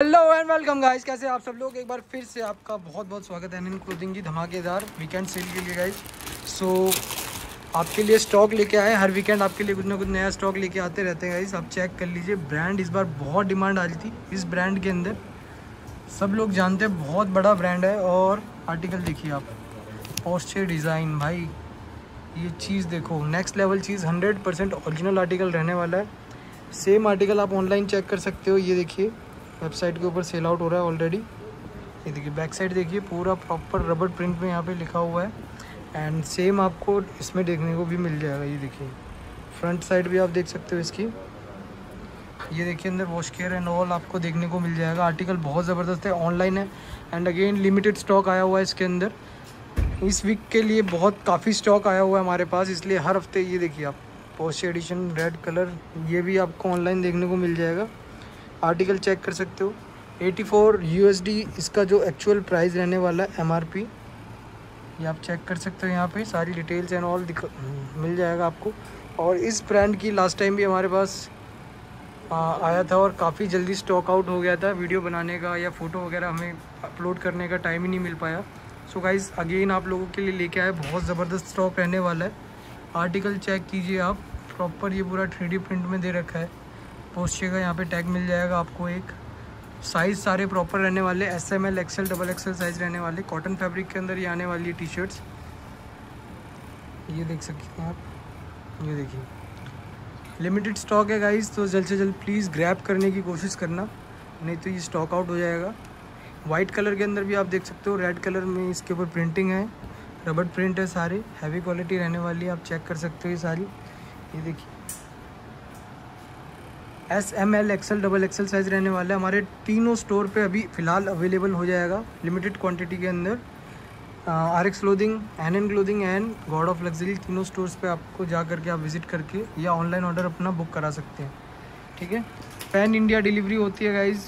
Hello and welcome guys कैसे आप सब लोग? एक बार फिर से आपका बहुत बहुत स्वागत है एन क्लोथिंग की धमाकेदार वीकेंड सेल के लिए गाइस सो so, आपके लिए स्टॉक लेके आए हर वीकेंड आपके लिए कुछ ना कुछ नया स्टॉक लेके आते रहते हैं गाइस आप चेक कर लीजिए। ब्रांड इस बार बहुत डिमांड आ रही थी इस ब्रांड के अंदर। सब लोग जानते हैं बहुत बड़ा ब्रांड है। और आर्टिकल देखिए आप। पोस्टर डिज़ाइन भाई। ये चीज़ देखो। नेक्स्ट लेवल चीज़ हंड्रेड परसेंट ओरिजिनल आर्टिकल रहने वाला है। सेम आर्टिकल आप ऑनलाइन चेक कर सकते हो। ये देखिए। वेबसाइट के ऊपर सेल आउट हो रहा है ऑलरेडी ये देखिए बैक साइड देखिए, पूरा प्रॉपर रबर प्रिंट में यहाँ पे लिखा हुआ है। एंड सेम आपको इसमें देखने को भी मिल जाएगा, ये देखिए। फ्रंट साइड भी आप देख सकते हो इसकी। ये देखिए, अंदर वॉश केयर एंड ऑल आपको देखने को मिल जाएगा। आर्टिकल बहुत ज़बरदस्त है ऑनलाइन है। एंड अगेन लिमिटेड स्टॉक आया हुआ है इसके अंदर। इस वीक के लिए बहुत काफ़ी स्टॉक आया हुआ है हमारे पास, इसलिए हर हफ़्ते ये देखिए आप। पोस्ट एडिशन रेड कलर ये भी आपको ऑनलाइन देखने को मिल जाएगा। आर्टिकल चेक कर सकते हो। 84 फोर इसका जो एक्चुअल प्राइस रहने वाला है एमआरपी ये आप चेक कर सकते हो यहाँ पे। सारी डिटेल्स एंड ऑल मिल जाएगा आपको। और इस ब्रांड की लास्ट टाइम भी हमारे पास आ, आया था और काफ़ी जल्दी स्टॉक आउट हो गया था। वीडियो बनाने का या फ़ोटो वगैरह हमें अपलोड करने का टाइम ही नहीं मिल पाया। सो गाइज़ अगेन आप लोगों के लिए लेके आए बहुत ज़बरदस्त स्टॉक रहने वाला है। आर्टिकल चेक कीजिए आप। प्रॉपर ये पूरा थ्री प्रिंट में दे रखा है। का यहाँ पे टैग मिल जाएगा आपको एक। साइज़ सारे प्रॉपर रहने वाले S M L XL double XL size रहने वाले। कॉटन फैब्रिक के अंदर ये आने वाली टी शर्ट्स ये देख सकते हैं आप। ये देखिए। लिमिटेड स्टॉक है गाइस तो जल्द से जल्द प्लीज़ ग्रैप करने की कोशिश करना। नहीं तो ये स्टॉक आउट हो जाएगा। वाइट कलर के अंदर भी आप देख सकते हो रेड कलर में इसके ऊपर प्रिंटिंग है। रबड़ प्रिंट है सारे। हैवी क्वालिटी रहने वाली है, आप चेक कर सकते हो ये सारी। ये देखिए। S M L XL double XL size रहने वाला है। हमारे तीनों स्टोर पे अभी फ़िलहाल अवेलेबल हो जाएगा लिमिटेड क्वांटिटी के अंदर। R X Clothing N N Clothing and God of Luxury तीनों स्टोर्स पे आपको जा करके आप विज़िट करके या ऑनलाइन ऑर्डर अपना बुक करा सकते हैं। ठीक है? पैन इंडिया डिलीवरी होती है guys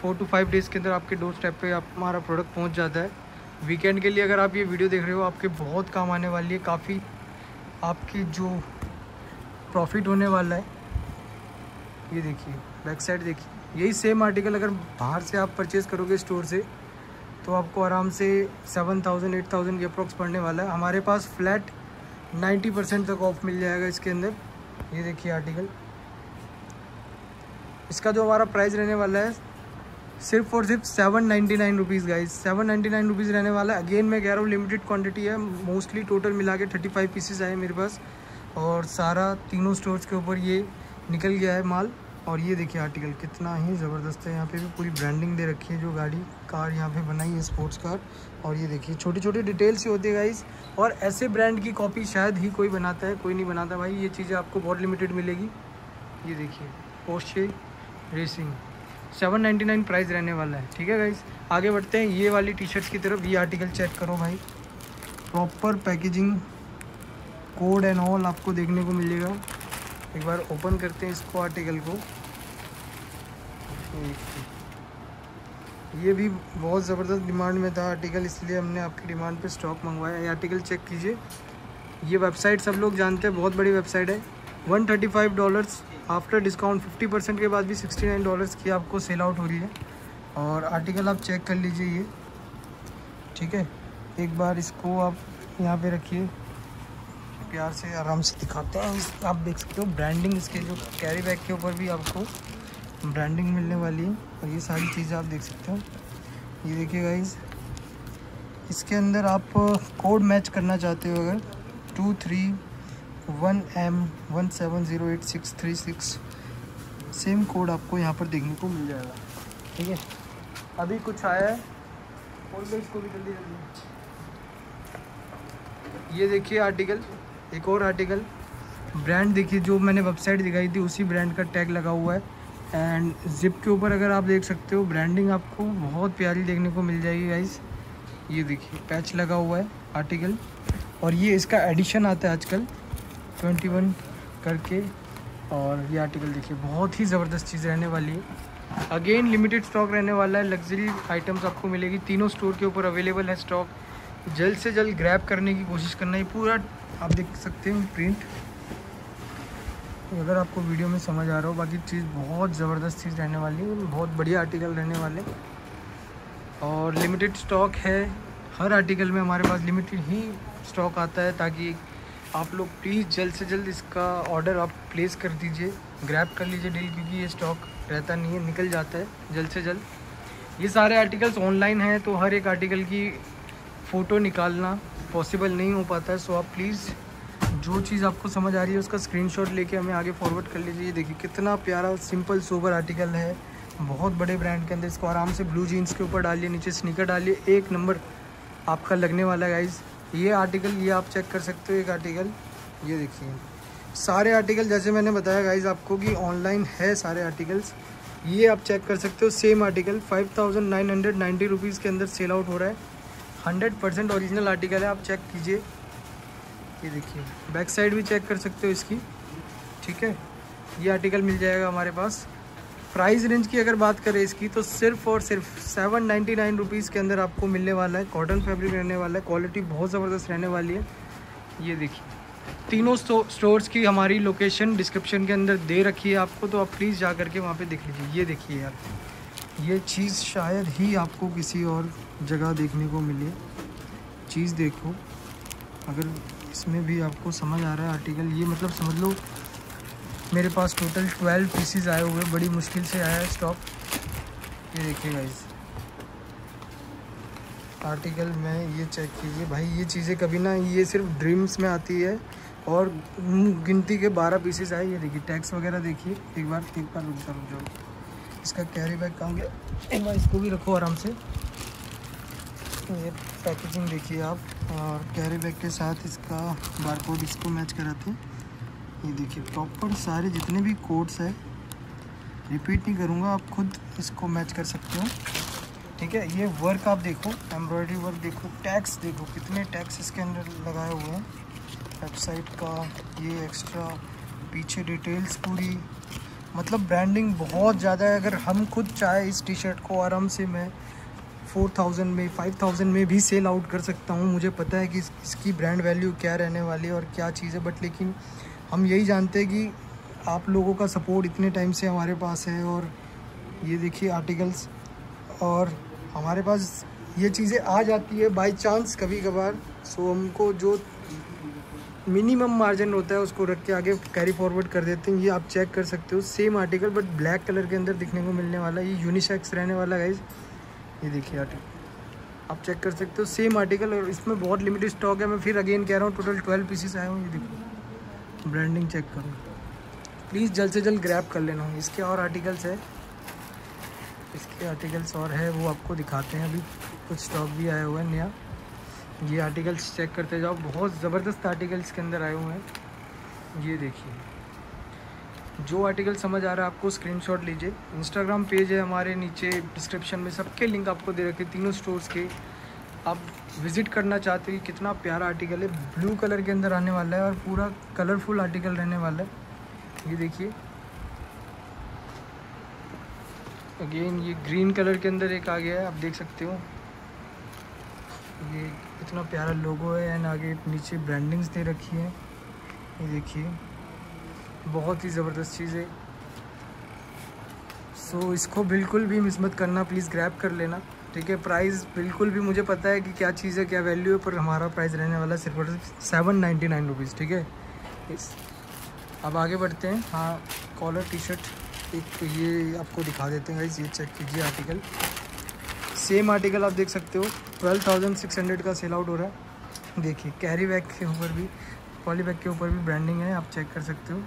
four to five days के अंदर आपके डोर स्टेप पर हमारा प्रोडक्ट पहुँच जाता है। वीकेंड के लिए अगर आप ये वीडियो देख रहे हो, आपके बहुत काम आने वाली है। काफ़ी आपकी जो प्रॉफिट होने वाला है ये देखिए बैक साइड देखिए। यही सेम आर्टिकल अगर बाहर से आप परचेज़ करोगे स्टोर से तो आपको आराम से सेवन थाउज़ेंड एट थाउज़ेंड के अप्रॉक्स पड़ने वाला है। हमारे पास फ्लैट नाइन्टी परसेंट तक ऑफ़ मिल जाएगा इसके अंदर। ये देखिए आर्टिकल इसका जो हमारा प्राइस रहने वाला है, सिर्फ़ और सिर्फ़ seven ninety nine rupees guys seven ninety nine rupees रहने वाला है। अगेन मैं कह रहा हूँ लिमिटेड क्वांटिटी है। मोस्टली टोटल मिला के थर्टी फाइव पीसीस आए मेरे पास। और सारा तीनों स्टोर्स के ऊपर ये निकल गया है माल। और ये देखिए आर्टिकल कितना ही ज़बरदस्त है। यहाँ पे भी पूरी ब्रांडिंग दे रखी है जो गाड़ी कार यहाँ पे बनाई है स्पोर्ट्स कार और ये देखिए छोटी छोटी डिटेल्स ही होती है गाइस और ऐसे ब्रांड की कॉपी शायद ही कोई बनाता है, कोई नहीं बनाता भाई। ये चीज़ें आपको बहुत लिमिटेड मिलेगी। ये देखिए पोस्टे रेसिंग सेवन प्राइस रहने वाला है। ठीक है गाइस आगे बढ़ते हैं। ये वाली टी शर्ट्स की तरफ़ ये आर्टिकल चेक करो भाई। Proper packaging code and all आपको देखने को मिलेगा। एक बार ओपन करते हैं इसको आर्टिकल को। ये भी बहुत ज़बरदस्त डिमांड में था आर्टिकल इसलिए हमने आपकी डिमांड पे स्टॉक मंगवाया। ये आर्टिकल चेक कीजिए। ये वेबसाइट सब लोग जानते हैं, बहुत बड़ी वेबसाइट है। One thirty five dollars after discount fifty percent के बाद भी सिक्सटी नाइन डॉलर्स की आपको सेल आउट हो रही है। और आर्टिकल आप चेक कर लीजिए ये। ठीक है? एक बार इसको आप यहाँ पे रखिए। प्यार से आराम से दिखाते हैं। आप देख सकते हो ब्रांडिंग इसके जो कैरी बैग के ऊपर भी आपको ब्रांडिंग मिलने वाली है। और ये सारी चीज़ें आप देख सकते हो। ये देखिए गाइज़ इसके अंदर आप कोड मैच करना चाहते हो अगर two three one M one seven zero eight six three six same code आपको यहाँ पर देखने को मिल जाएगा। ठीक है? अभी कुछ आया है, खोल इसको भी जल्दी जल्दी ये देखिए आर्टिकल एक और आर्टिकल ब्रांड देखिए, जो मैंने वेबसाइट दिखाई थी, उसी ब्रांड का टैग लगा हुआ है। एंड जिप के ऊपर अगर आप देख सकते हो ब्रांडिंग आपको बहुत प्यारी देखने को मिल जाएगी गाइस ये देखिए पैच लगा हुआ है आर्टिकल और ये इसका एडिशन आता है आजकल 21 करके। और ये आर्टिकल देखिए, बहुत ही ज़बरदस्त चीज़ रहने वाली है। अगेन लिमिटेड स्टॉक रहने वाला है लग्जरी आइटम्स आपको मिलेगी। तीनों स्टोर के ऊपर अवेलेबल है स्टॉक जल्द से जल्द ग्रैब करने की कोशिश करना है पूरा आप देख सकते हैं प्रिंट तो अगर आपको वीडियो में समझ आ रहा हो, बाकी चीज़ बहुत ज़बरदस्त चीज़ रहने वाली है, बहुत बढ़िया आर्टिकल रहने वाले। और लिमिटेड स्टॉक है, हर आर्टिकल में हमारे पास लिमिटेड ही स्टॉक आता है, ताकि आप लोग प्लीज़ जल्द से जल्द इसका ऑर्डर आप प्लेस कर दीजिए ग्रैप कर लीजिए डील क्योंकि ये स्टॉक रहता नहीं है, निकल जाता है जल्द से जल्द। ये सारे आर्टिकल्स ऑनलाइन हैं तो हर एक आर्टिकल की फ़ोटो निकालना पॉसिबल नहीं हो पाता है सो आप प्लीज़ जो चीज़ आपको समझ आ रही है उसका स्क्रीनशॉट लेके हमें आगे फॉरवर्ड कर लीजिए। ये देखिए, कितना प्यारा सिंपल सोबर आर्टिकल है। बहुत बड़े ब्रांड के अंदर इसको आराम से ब्लू जीन्स के ऊपर डालिए, नीचे स्नीकर डालिए। एक नंबर आपका लगने वाला है गाइज़ ये आर्टिकल ये आप चेक कर सकते हो, एक आर्टिकल ये देखिए, सारे आर्टिकल जैसे मैंने बताया गाइज़ आपको कि ऑनलाइन है सारे आर्टिकल्स ये आप चेक कर सकते हो same article five thousand nine hundred ninety rupees के अंदर सेल आउट हो रहा है। हंड्रेड परसेंट ओरिजिनल आर्टिकल है, आप चेक कीजिए। ये देखिए बैक साइड भी चेक कर सकते हो इसकी। ठीक है? ये आर्टिकल मिल जाएगा हमारे पास। प्राइस रेंज की अगर बात करें इसकी तो सिर्फ़ और सिर्फ़ सेवन नाइन्टी नाइन रुपीज़ के अंदर आपको मिलने वाला है। कॉटन फैब्रिक रहने वाला है। क्वालिटी बहुत ज़बरदस्त रहने वाली है। ये देखिए, तीनों स्टोर्स की हमारी लोकेशन डिस्क्रिप्शन के अंदर दे रखी है आपको तो आप प्लीज़ जा करके वहाँ पे देख लीजिए। ये देखिए यार। ये चीज़ शायद ही आपको किसी और जगह देखने को मिले चीज़ देखो। अगर इसमें भी आपको समझ आ रहा है आर्टिकल ये मतलब समझ लो, मेरे पास टोटल ट्वेल्व पीसीज आए हुए बड़ी मुश्किल से आया है स्टॉक ये देखिए गाइज़ आर्टिकल में ये चेक कीजिए। भाई, ये चीज़ें कभी ना, ये सिर्फ़ ड्रीम्स में आती है और गिनती के बारह पीसेस आए। ये देखिए टैक्स वगैरह देखिए। एक बार एक बार रुक जाओ रुक जाओ। इसका कैरी बैग कहाँ गया? इसको भी रखो आराम से। ये पैकेजिंग देखिए आप, और कैरी बैग के साथ इसका बारकोड इसको मैच कराते हैं। ये देखिए प्रॉपर सारे जितने भी कोड्स है रिपीट नहीं करूँगा, आप खुद इसको मैच कर सकते हो। ठीक है, ये वर्क आप देखो एम्ब्रॉयडरी वर्क देखो टैक्स देखो, कितने टैक्स इसके अंदर लगाए हुए हैं। वेबसाइट का ये एक्स्ट्रा पीछे डिटेल्स पूरी मतलब ब्रांडिंग बहुत ज़्यादा है। अगर हम खुद चाहे इस टी शर्ट को आराम से मैं फोर थाउज़ेंड में फाइव थाउज़ेंड में भी सेल आउट कर सकता हूँ। मुझे पता है कि इसकी ब्रांड वैल्यू क्या रहने वाली है और क्या चीज़ है। बट लेकिन हम यही जानते हैं कि आप लोगों का सपोर्ट इतने टाइम से हमारे पास है और ये देखिए आर्टिकल्स और हमारे पास ये चीज़ें आ जाती है बाई चांस कभी कभार सो हमको जो मिनिमम मार्जिन होता है उसको रख के आगे कैरी फॉरवर्ड कर देते हैं। ये आप चेक कर सकते हो। Same article but black colour के अंदर दिखने को मिलने वाला है। ये यूनिसेक्स रहने वाला है ये देखिए आर्टिकल आप चेक कर सकते हो। सेम आर्टिकल और इसमें बहुत लिमिटेड स्टॉक है। मैं फिर अगेन कह रहा हूँ टोटल ट्वेल्व पीसेस आए हूँ ये देखो ब्रांडिंग चेक करो। प्लीज़ जल्द से जल्द ग्रैप कर लेना। इसके और आर्टिकल्स है। इसके आर्टिकल्स और है, वो आपको दिखाते हैं। अभी कुछ स्टॉक भी आया हुआ है, नया। ये आर्टिकल्स चेक करते जाओ। बहुत ज़बरदस्त आर्टिकल्स के अंदर आए हुए हैं। ये देखिए। जो आर्टिकल समझ आ रहा है आपको स्क्रीनशॉट लीजिए। इंस्टाग्राम पेज है हमारे, नीचे डिस्क्रिप्शन में सबके लिंक आपको दे रखे तीनों स्टोर्स के। आप विज़िट करना चाहते हैं कितना प्यारा आर्टिकल है। ब्लू कलर के अंदर आने वाला है और पूरा कलरफुल आर्टिकल रहने वाला है। ये देखिए। अगेन ये ग्रीन कलर के अंदर एक आ गया है, आप देख सकते हो। ये इतना प्यारा लोगो है एंड आगे नीचे ब्रांडिंग्स दे रखी है। ये देखिए बहुत ही ज़बरदस्त चीज़ है। सो so, इसको बिल्कुल भी मिस मत करना प्लीज़ ग्रैब कर लेना ठीक है? प्राइस बिल्कुल भी मुझे पता है कि क्या चीज़ है क्या वैल्यू है पर हमारा प्राइस रहने वाला सिर्फ़ और सेवन नाइन्टी नाइन रुपीज़ ठीक है? इस अब आगे बढ़ते हैं। हाँ कॉलर टी शर्ट एक ये आपको दिखा देते हैं ये चेक कीजिए आर्टिकल सेम आर्टिकल आप देख सकते हो। ट्वेल्व थाउज़ेंड सिक्स हंड्रेड का सेल आउट हो रहा है। देखिए, कैरी बैग के ऊपर भी, पॉली बैग के ऊपर भी ब्रांडिंग है, आप चेक कर सकते हो।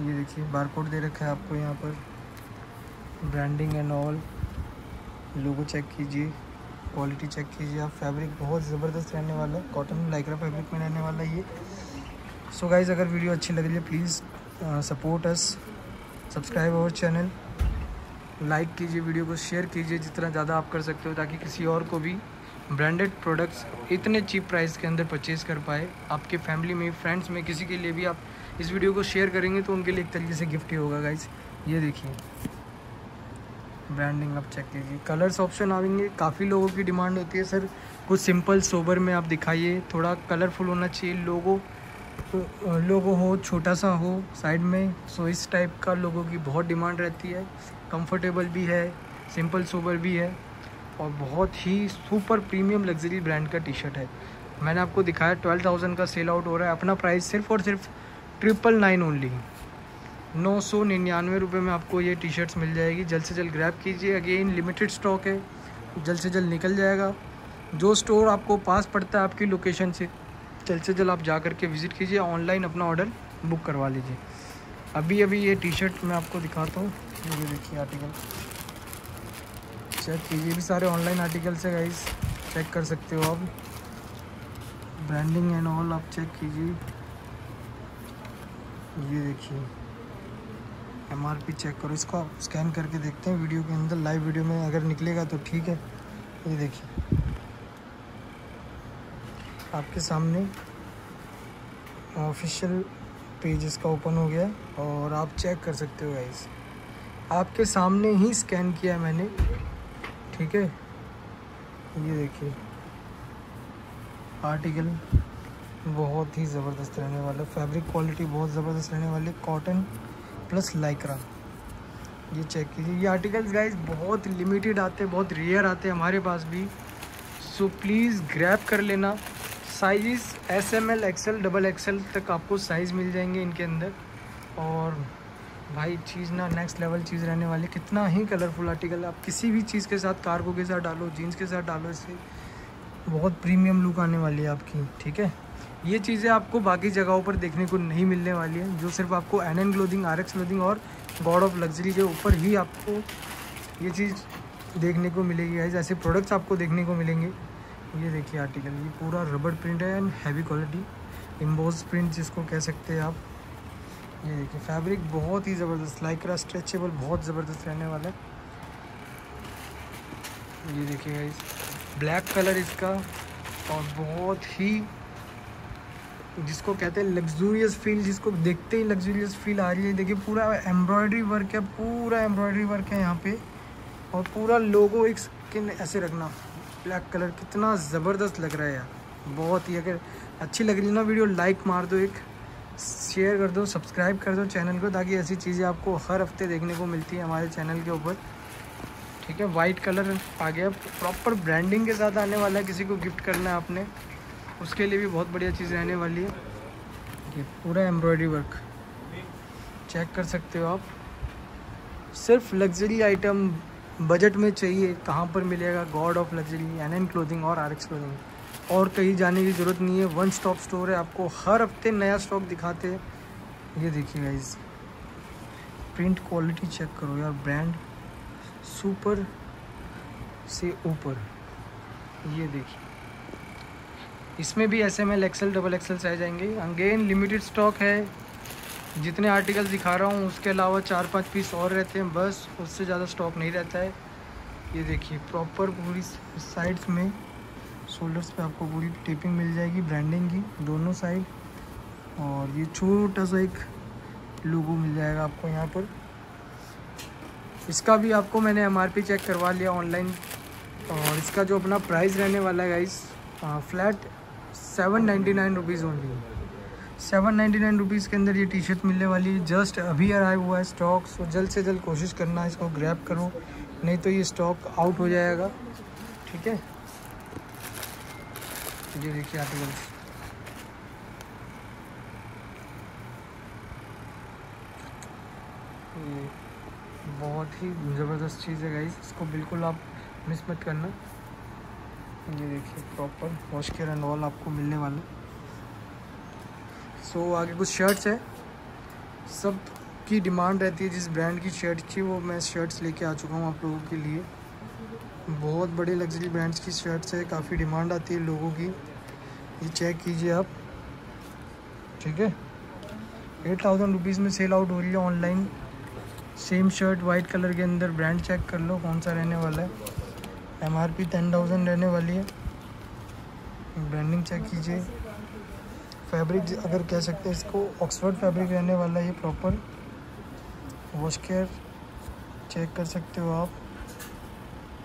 ये देखिए, बारकोड दे रखा है आपको यहाँ पर। Branding and all, logo check कीजिए, क्वालिटी चेक कीजिए। आप फैब्रिक बहुत ज़बरदस्त रहने वाला है, कॉटन लाइक्रा फैब्रिक में रहने वाला है ये। सो so गाइज़ अगर वीडियो अच्छी लग रही है please support us subscribe our channel like कीजिए, वीडियो को शेयर कीजिए जितना ज़्यादा आप कर सकते हो, ताकि किसी और को भी ब्रांडेड प्रोडक्ट्स इतने चीप प्राइस के अंदर परचेज़ कर पाए। आपके फैमिली में फ्रेंड्स में, किसी के लिए भी आप इस वीडियो को शेयर करेंगे तो उनके लिए एक तरीके से गिफ्ट ही होगा गाइज़ ये देखिए। ब्रांडिंग आप चेक कीजिए। कलर्स ऑप्शन आएँगे। काफ़ी लोगों की डिमांड होती है सर कुछ सिंपल सोबर में आप दिखाइए। थोड़ा कलरफुल होना चाहिए। लोगो लोगो हो, छोटा सा हो साइड में सो इस टाइप का लोगों की बहुत डिमांड रहती है। कंफर्टेबल भी है सिंपल सोबर भी है और बहुत ही सुपर प्रीमियम लग्जरी ब्रांड का टी शर्ट है। मैंने आपको दिखाया ट्वेल्व थाउज़ेंड का सेल आउट हो रहा है। अपना प्राइस सिर्फ़ और सिर्फ़ ट्रिपल नाइन ओनली नौ सौ निन्यानवे रुपये में आपको ये टी शर्ट्स मिल जाएगी। जल्द से जल्द ग्रैब कीजिए। अगेन लिमिटेड स्टॉक है। जल्द से जल्द निकल जाएगा। जो स्टोर आपको पास पड़ता है आपकी लोकेशन से, जल्द से जल्द आप जा कर के विज़िट कीजिए। ऑनलाइन अपना ऑर्डर बुक करवा लीजिए। अभी अभी ये टी शर्ट मैं आपको दिखाता हूँ। ये देखिए आर्टिकल चेक कीजिए भी सारे ऑनलाइन आर्टिकल्स है गाइस चेक कर सकते हो आप। ब्रांडिंग एंड ऑल आप चेक कीजिए। ये देखिए। एम आर पी चेक करो। इसको आप स्कैन करके देखते हैं वीडियो के अंदर लाइव वीडियो में अगर निकलेगा तो ठीक है? ये देखिए। आपके सामने ऑफिशियल पेज इसका ओपन हो गया और आप चेक कर सकते हो गाइस आपके सामने ही स्कैन किया है मैंने। ठीक है? ये देखिए। आर्टिकल बहुत ही ज़बरदस्त रहने वाला फैब्रिक क्वालिटी बहुत ज़बरदस्त रहने वाली कॉटन प्लस लाइक्रा ये चेक कीजिए। ये आर्टिकल्स गाइस बहुत लिमिटेड आते हैं बहुत रेयर आते हैं हमारे पास भी। सो प्लीज़ ग्रैप कर लेना। Size S M L XL double XL तक आपको साइज़ मिल जाएँगे इनके अंदर। और भाई चीज़ ना नेक्स्ट लेवल चीज़ रहने वाली कितना ही कलरफुल आर्टिकल आप किसी भी चीज़ के साथ कार्गो के साथ डालो जीन्स के साथ डालो, इससे बहुत प्रीमियम लुक आने वाली है आपकी, ठीक है? ये चीज़ें आपको बाकी जगहों पर देखने को नहीं मिलने वाली है, जो सिर्फ़ आपको N N clothing R X clothing और गॉड ऑफ़ लग्जरी के ऊपर ही आपको ये चीज़ देखने को मिलेगी है ऐसे प्रोडक्ट्स आपको देखने को मिलेंगे। ये देखिए आर्टिकल ये पूरा रबड़ प्रिंट है and heavy quality emboss print जिसको कह सकते हैं आप। ये देखिए फैब्रिक बहुत ही ज़बरदस्त लाइक्रा स्ट्रेचेबल बहुत ज़बरदस्त रहने वाला है। ये देखिए ब्लैक कलर इसका और बहुत ही जिसको कहते हैं लग्जूरियस फील जिसको देखते ही लग्जूरियस फील आ रही है। देखिए पूरा एम्ब्रॉयडरी वर्क है, पूरा एम्ब्रॉयडरी वर्क है यहाँ पे। और पूरा लोगो एक स्किन ऐसे रखना ब्लैक कलर कितना ज़बरदस्त लग रहा है यार। बहुत ही अगर अच्छी लग रही है ना वीडियो लाइक मार दो एक। शेयर कर दो, सब्सक्राइब कर दो चैनल को ताकि ऐसी चीज़ें आपको हर हफ़्ते देखने को मिलती है हमारे चैनल के ऊपर। ठीक है वाइट कलर आ गया। प्रॉपर ब्रांडिंग के साथ आने वाला है, किसी को गिफ्ट करना है आपने, उसके लिए भी बहुत बढ़िया चीज़ रहने वाली है। ये पूरा एम्ब्रॉयडरी वर्क चेक कर सकते हो आप। सिर्फ़ लग्जरी आइटम बजट में चाहिए, कहाँ पर मिलेगा? God of luxury N N clothing और आर एक्स क्लोथिंग और कहीं जाने की ज़रूरत नहीं है। वन स्टॉप स्टोर है। आपको हर हफ़्ते नया स्टॉक दिखाते हैं। ये देखिए गाइज़ प्रिंट क्वालिटी चेक करो यार। ब्रांड सुपर से ऊपर। ये देखिए। इसमें भी S M L XL double XL size आएँगे अगेन लिमिटेड स्टॉक है। जितने आर्टिकल दिखा रहा हूँ, उसके अलावा चार पाँच पीस और रहते हैं। बस, उससे ज़्यादा स्टॉक नहीं रहता है। ये देखिए प्रॉपर पूरी साइड्स में शोल्डर्स पे आपको पूरी टेपिंग मिल जाएगी, ब्रांडिंग की, दोनों साइड और ये छोटा सा एक लोगो मिल जाएगा आपको यहाँ पर। इसका भी आपको मैंने एमआरपी चेक करवा लिया ऑनलाइन और इसका जो अपना प्राइस रहने वाला है guys flat seven ninety nine rupees only seven ninety nine rupees के अंदर ये टी शर्ट मिलने वाली है। जस्ट अभी अराइव हुआ है स्टॉक सो जल्द से जल्द कोशिश करना, इसको ग्रैप करो, नहीं तो ये स्टॉक आउट हो जाएगा। ठीक है? ये देखिए आर्टिकल ये बहुत ही ज़बरदस्त चीज़ है गाइस इसको बिल्कुल आप मिस मत करना। ये देखिए proper wash care and all आपको मिलने वाला। सो so, आगे कुछ शर्ट्स है। सब की डिमांड रहती है जिस ब्रांड की शर्ट थी वो मैं शर्ट्स लेके आ चुका हूँ आप लोगों के लिए। बहुत बड़े लग्जरी ब्रांड्स की शर्ट्स है, काफ़ी डिमांड आती है लोगों की। ये चेक कीजिए आप। ठीक है? एट थाउज़ेंड रुपीज़ में सेल आउट हो रही है online same shirt white colour के अंदर ब्रांड चेक कर लो, कौन सा रहने वाला है। M R P ten thousand रहने वाली है। ब्रांडिंग चेक कीजिए। फैब्रिक अगर कह सकते हैं इसको ऑक्सफर्ड फैब्रिक रहने वाला है, ये प्रॉपर वॉश केयर चेक कर सकते हो आप।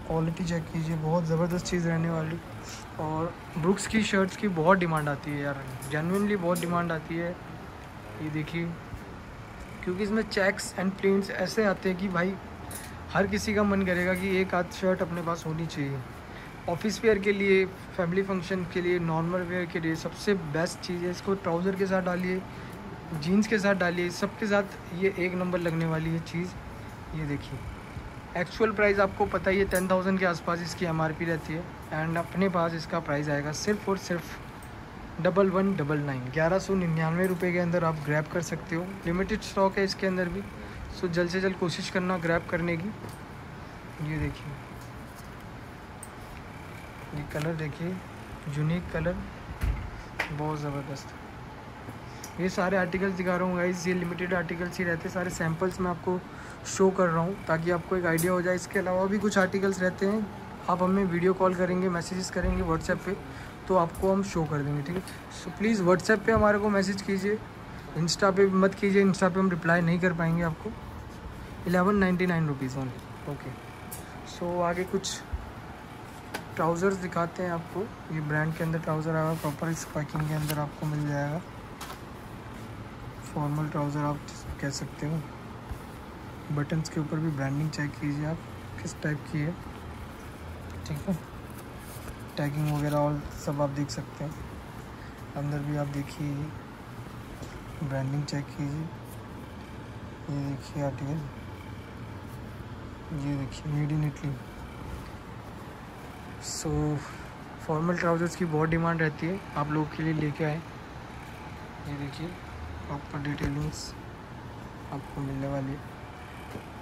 क्वालिटी चेक कीजिए, बहुत ज़बरदस्त चीज़ रहने वाली। और ब्रुक्स की शर्ट्स की बहुत डिमांड आती है यार जेनविनली बहुत डिमांड आती है। ये देखिए, क्योंकि इसमें चेक्स एंड प्रिंट्स ऐसे आते हैं कि भाई, हर किसी का मन करेगा कि एक आध शर्ट अपने पास होनी चाहिए। ऑफ़िस वेयर के लिए फैमिली फ़ंक्शन के लिए नॉर्मल वेयर के लिए सबसे बेस्ट चीज़ है, इसको ट्राउज़र के साथ डालिए जीन्स के साथ डालिए, सबके साथ ये एक नंबर लगने वाली है चीज़। ये देखिए। एक्चुअल प्राइस आपको पता ही है टेन थाउज़ेंड के आसपास इसकी एमआरपी रहती है। एंड अपने पास इसका प्राइस आएगा सिर्फ़ और सिर्फ़ डबल वन डबल नाइन ग्यारह सौ निन्यानवे रुपये के अंदर आप ग्रैब कर सकते हो। लिमिटेड स्टॉक है इसके अंदर भी। सो जल्द से जल्द कोशिश करना ग्रैब करने की। ये देखिए। ये कलर देखिए। यूनिक कलर बहुत ज़बरदस्त। ये सारे आर्टिकल्स दिखा रहा हूँ गाइज़ ये लिमिटेड आर्टिकल्स ही रहते सारे सैम्पल्स मैं आपको शो कर रहा हूँ ताकि आपको एक आइडिया हो जाए। इसके अलावा भी कुछ आर्टिकल्स रहते हैं। आप हमें वीडियो कॉल करेंगे मैसेजेस करेंगे व्हाट्सएप पे तो आपको हम शो कर देंगे, ठीक है? सो प्लीज़ व्हाट्सएप पे हमारे को मैसेज कीजिए। इंस्टा पे मत कीजिए इंस्टा पे हम रिप्लाई नहीं कर पाएँगे आपको। Eleven ninety nine rupees only okay so आगे कुछ ट्राउज़र्स दिखाते हैं आपको। ये ब्रांड के अंदर ट्राउज़र आएगा प्रॉपर इस पैकिंग के अंदर आपको मिल जाएगा। फॉर्मल ट्राउज़र आप कह सकते हो। बटन्स के ऊपर भी ब्रांडिंग चेक कीजिए आप, किस टाइप की है। ठीक है? टैगिंग वगैरह और सब आप देख सकते हैं। अंदर भी आप देखिए ब्रांडिंग चेक कीजिए। ये देखिए आर्टिकल ये देखिए made in Italy so formal trousers की बहुत डिमांड रहती है। आप लोगों के लिए लेके आए। ये देखिए प्रॉपर डिटेलिंग्स आपको मिलने वाली है।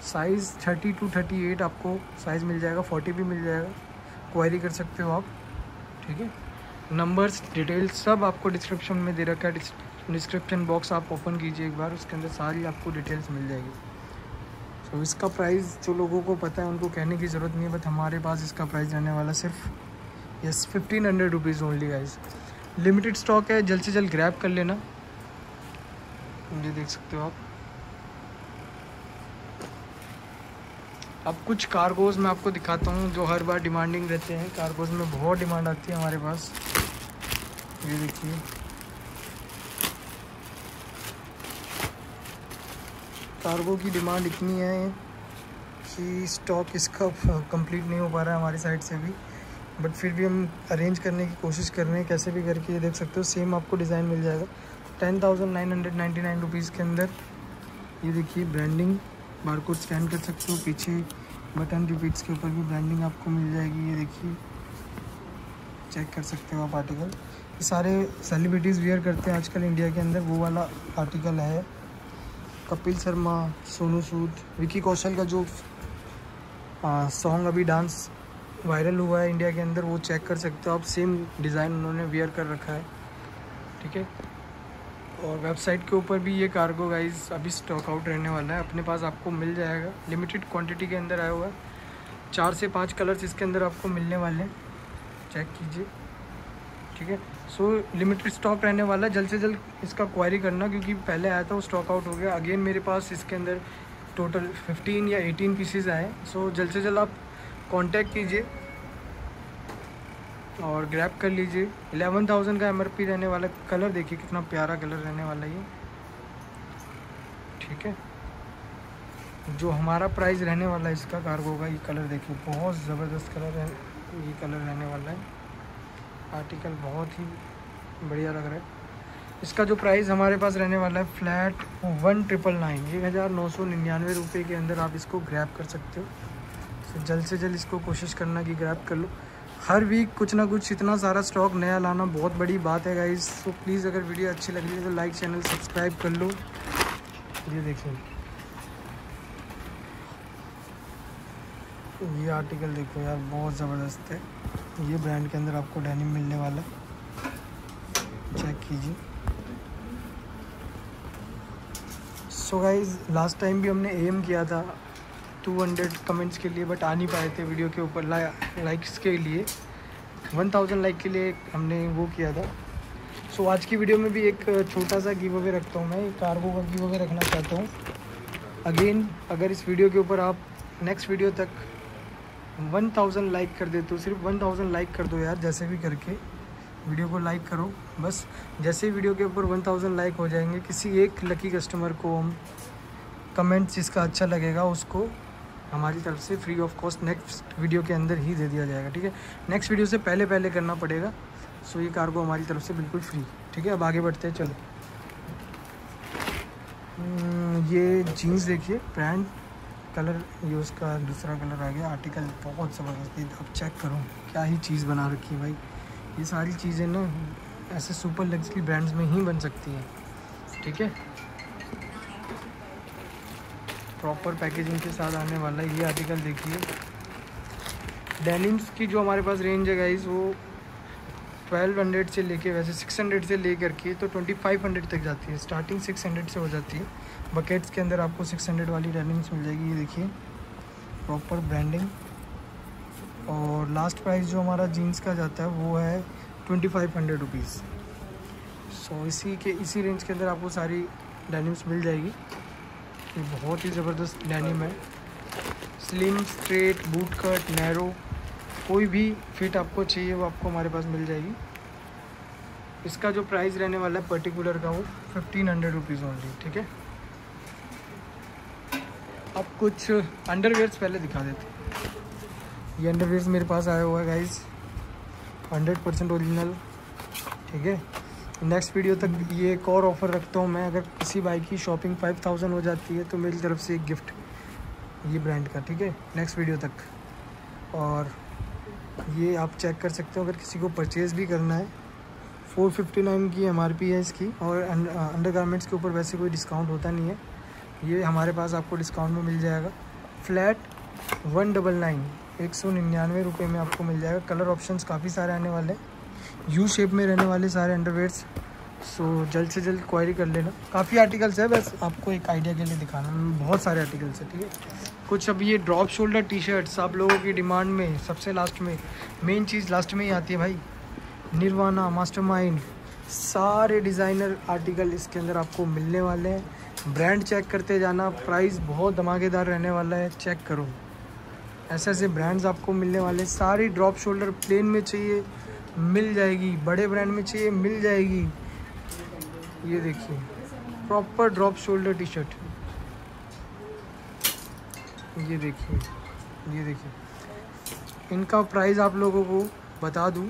Size thirty two thirty eight आपको साइज़ मिल जाएगा फोर्टी भी मिल जाएगा। क्वायरी कर सकते हो आप, ठीक है? नंबर्स डिटेल्स सब आपको डिस्क्रिप्शन में दे रखा है। डिस्क्रिप्शन बॉक्स आप ओपन कीजिए एक बार, उसके अंदर सारी आपको डिटेल्स मिल जाएगी। तो इसका प्राइस जो लोगों को पता है, उनको कहने की ज़रूरत नहीं है बट हमारे पास इसका प्राइस रहने वाला सिर्फ़ yes fifteen hundred rupees only guys limited stock है, जल्द से जल्द ग्रैब कर लेना। ये देख सकते हो आप। अब कुछ कार्गोज मैं आपको दिखाता हूँ जो हर बार डिमांडिंग रहते हैं। कार्गोज में बहुत डिमांड आती है हमारे पास। ये देखिए। कार्गो की डिमांड इतनी है कि स्टॉक इसका कंप्लीट नहीं हो पा रहा है हमारी साइड से भी। बट फिर भी हम अरेंज करने की कोशिश कर रहे हैं, कैसे भी करके ये देख सकते हो सेम आपको डिज़ाइन मिल जाएगा। Ten thousand nine hundred ninety nine rupees के अंदर ये देखिए ब्रांडिंग बारकोड स्कैन कर सकते हो, पीछे बटन रिपीट्स के ऊपर भी ब्रांडिंग आपको मिल जाएगी, ये देखिए। चेक कर सकते हो आप आर्टिकल ये सारे सेलिब्रिटीज़ वेयर करते हैं आजकल इंडिया के अंदर, वो वाला आर्टिकल है। कपिल शर्मा, सोनू सूद, विकी कौशल का जो सॉन्ग अभी डांस वायरल हुआ है इंडिया के अंदर, वो चेक कर सकते हो आप। सेम डिज़ाइन उन्होंने वेयर कर रखा है। ठीक है? और वेबसाइट के ऊपर भी ये कार्गो गाइज़ अभी स्टॉक आउट रहने वाला है। अपने पास आपको मिल जाएगा। लिमिटेड क्वांटिटी के अंदर आया हुआ है। चार से पाँच कलर्स इसके अंदर आपको मिलने वाले हैं। चेक कीजिए। ठीक है? सो लिमिटेड स्टॉक रहने वाला है। जल्द से जल्द इसका क्वायरी करना क्योंकि पहले आया था, वो स्टॉक आउट हो गया। अगेन मेरे पास इसके अंदर टोटल 15 या 18 पीसीज आए सो जल्द से जल्द आप कांटेक्ट कीजिए। और ग्रैप कर लीजिए। 11,000 का एमआरपी रहने वाला कलर देखिए कितना प्यारा कलर रहने वाला ये। ठीक है? जो हमारा प्राइस रहने वाला है इसका कार्गो का ये कलर देखिए बहुत ज़बरदस्त कलर है ये कलर रहने वाला है। आर्टिकल बहुत ही बढ़िया लग रहा है। इसका जो प्राइस हमारे पास रहने वाला है फ्लैट वन ट्रिपल नाइन एक हज़ार नौ सौ निन्यानवे रुपये के अंदर आप इसको ग्रैप कर सकते हो। तो जल्द से जल्द इसको कोशिश करना कि ग्रैप कर लो। हर वीक कुछ ना कुछ इतना सारा स्टॉक नया लाना बहुत बड़ी बात है गाइज़ तो प्लीज़ अगर वीडियो अच्छी लग रही है तो लाइक चैनल सब्सक्राइब कर लो. ये देखिए ये आर्टिकल देखो यार, बहुत ज़बरदस्त है. ये ब्रांड के अंदर आपको डेनिम मिलने वाला चेक कीजिए. सो गाइज़ लास्ट टाइम भी हमने एम किया था. 200 कमेंट्स के लिए बट आ नहीं पाए थे वीडियो के ऊपर ला, लाइक्स के लिए। 1000 लाइक के लिए हमने वो किया था। सो so, आज की वीडियो में भी एक छोटा सा गिव अवे रखता हूँ मैं कार्गो का गिव अवे रखना चाहता हूँ। अगेन अगर इस वीडियो के ऊपर आप नेक्स्ट वीडियो तक वन थाउज़ेंड लाइक कर दे तो सिर्फ़ वन थाउज़ेंड लाइक कर दो यार जैसे भी करके। वीडियो को लाइक करो बस। जैसे वीडियो के ऊपर वन थाउज़ेंड लाइक हो जाएँगे किसी एक लकी कस्टमर को हम कमेंट जिसका अच्छा लगेगा उसको हमारी तरफ़ से free of cost next video के अंदर ही दे दिया जाएगा ठीक है? नेक्स्ट वीडियो से पहले पहले करना पड़ेगा सो ये कार्गो हमारी तरफ़ से बिल्कुल फ्री ठीक है? अब आगे बढ़ते हैं चलो। हम्म, ये जीन्स देखिए ब्रांड कलर ये उसका दूसरा कलर आ गया आर्टिकल बहुत ज़बरदस्त अब चेक करो क्या ही चीज़ बना रखी है भाई। ये सारी चीज़ें ना ऐसे सुपर लग्जरी ब्रांड्स में ही बन सकती हैं ठीक है? प्रॉपर पैकेजिंग के साथ आने वाला है। ये आर्टिकल देखिए। डेनिम्स की जो हमारे पास रेंज है गाइस वो 1200 से लेके, वैसे 600 से लेकर के तो 2500 तक जाती है। स्टार्टिंग 600 से हो जाती है। बकेट्स के अंदर आपको 600 वाली डेनिम्स मिल जाएगी। ये देखिए। प्रॉपर ब्रांडिंग और लास्ट प्राइस जो हमारा जीन्स का जाता है, वो है twenty five hundred rupees so इसी के, इसी रेंज के अंदर आपको सारी डेनिम्स मिल जाएगी। ये बहुत ही ज़बरदस्त डेनिम है। Slim straight boot cut narrow कोई भी फिट आपको चाहिए, वो आपको हमारे पास मिल जाएगी। इसका जो प्राइस रहने वाला है पर्टिकुलर का वो फिफ्टीन हंड्रेड रुपीज़ ओनली ठीक है? अब कुछ अंडरवेयर्स पहले दिखा देते ये अंडरवेयर्स मेरे पास आया हुआ है गाइज़ हंड्रेड परसेंट ओरिजिनल ठीक है? नेक्स्ट वीडियो तक ये एक और ऑफ़र रखता हूँ मैं। अगर किसी बाइक की शॉपिंग फाइव थाउज़ेंड हो जाती है तो मेरी तरफ़ से एक गिफ्ट ये ब्रांड का, ठीक है? नेक्स्ट वीडियो तक। और ये आप चेक कर सकते हो, अगर किसी को परचेज़ भी करना है। फोर फिफ्टी नाइन की एमआरपी है इसकी, और अंडर गारमेंट्स के ऊपर वैसे कोई डिस्काउंट होता नहीं है। ये हमारे पास आपको डिस्काउंट में मिल जाएगा। फ्लैट वन डबल नाइन एक सौ निन्यानवे रुपये में आपको मिल जाएगा। कलर ऑप्शंस काफ़ी सारे आने वाले हैं। यू शेप में रहने वाले सारे अंडरवेयर्स सो जल्द से जल्द क्वारी कर लेना। काफ़ी आर्टिकल्स है, बस आपको एक आइडिया के लिए दिखाना। बहुत सारे आर्टिकल्स है, ठीक है? कुछ अब ये ड्रॉप शोल्डर टी शर्ट्स आप लोगों की डिमांड में, सबसे लास्ट में मेन चीज़ लास्ट में ही आती है भाई। निर्वाणा मास्टरमाइंड सारे डिज़ाइनर आर्टिकल इसके अंदर आपको मिलने वाले हैं। ब्रांड चेक करते जाना प्राइस बहुत धमाकेदार रहने वाला है चेक करो। ऐसे ऐसे ब्रांड्स आपको मिलने वाले सारी ड्रॉप शोल्डर प्लेन में चाहिए। मिल जाएगी, बड़े ब्रांड में चाहिए, मिल जाएगी। ये देखिए proper drop shoulder T shirt ये देखिए ये देखिए। इनका प्राइस आप लोगों को बता दूँ